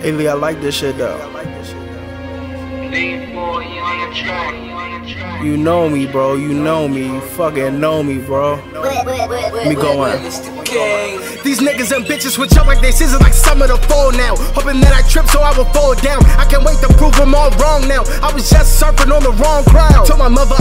Hey Lee, I like this shit though. You know me, bro. You know me. You fucking know me, bro. Let me go on. These niggas and bitches switch up like they scissors like summer to fall now. Hoping that I trip so I will fall down. I can't wait to prove them all wrong now. I was just surfing on the wrong crowd. Told my mother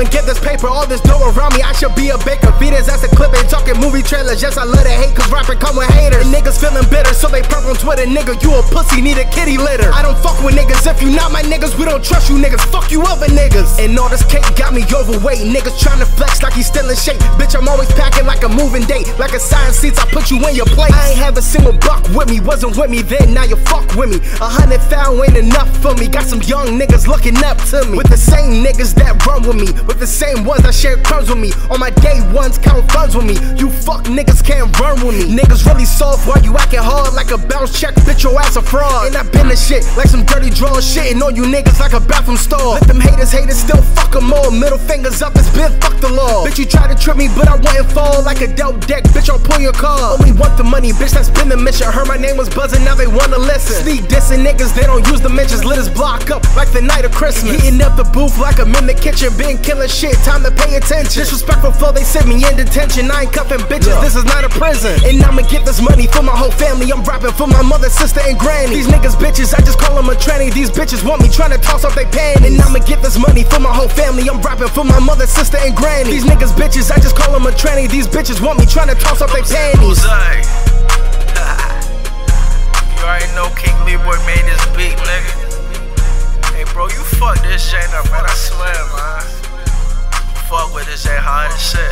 and get this paper. All this dough around me, I should be a baker. Beaters, that's a clip. Ain't talking movie trailers. Yes, I love to hate, cause rapping come with haters. And niggas feeling bitter, so they perp on Twitter. Nigga, you a pussy, need a kitty litter. I don't fuck with niggas. If you not my niggas, we don't trust you niggas. Fuck you other niggas. And all this cake got me overweight. Niggas trying to flex like he's still in shape. Bitch, I'm always packing like a moving date. Like a sign seats, I put you in your place. I ain't have a single buck with me. Wasn't with me then, now you fuck with me. A hundred found ain't enough for me. Got some young niggas looking up to me. With the same niggas that run with me. With the same ones that share crumbs with me. On my day ones, count funds with me. You fuck niggas can't run with me. Niggas really soft while you acting hard like a bounce check. Bitch, your ass a fraud. And I been the shit like some dirty draws. Shitting on you niggas like a bathroom stall. Let them haters haters still fuck them all. Middle fingers up, it's been fuck the law. Bitch, you try to trip me, but I wouldn't fall like a dealt deck. Bitch, I'll pull your car. Only want the money, bitch, that's been the mission. Heard my name was buzzing, now they wanna listen. Sneak dissing niggas, they don't use the mentions. Lit his block up like the night of Christmas. Heating up the booth like I'm in the kitchen. Been killing shit, time to pay attention. Disrespectful flow, they sent me in detention. I ain't cuffing bitches, this is not a prison. And I'ma get this money for my whole family. I'm rapping for my mother, sister, and granny. These niggas bitches, I just call them a tranny. These bitches want me trying to toss off they panties. And I'ma get this money for my whole family. I'm rapping for my mother, sister, and granny. These niggas bitches, I just call them a tranny. These bitches want me trying to toss off they panties. You already know King LeeBoy made this beat, nigga. Hey, bro, you fuck this shit Hard as shit.